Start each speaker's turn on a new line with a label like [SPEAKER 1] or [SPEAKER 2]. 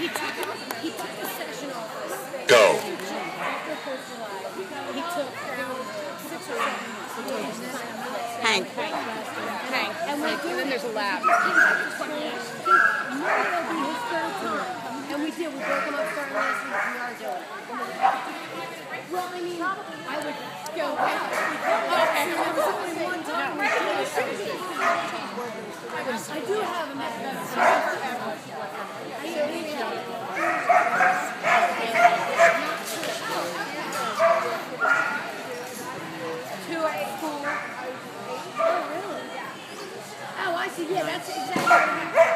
[SPEAKER 1] he took, he took the office. Go. He took six or seven Hank. Hank. And, then there's a lab. And we did. We broke up. We are doing. Well, I mean, I would go. Okay. There was only one time. I do have a method. Oh, really? Oh, I see. Yeah, that's exactly what happened.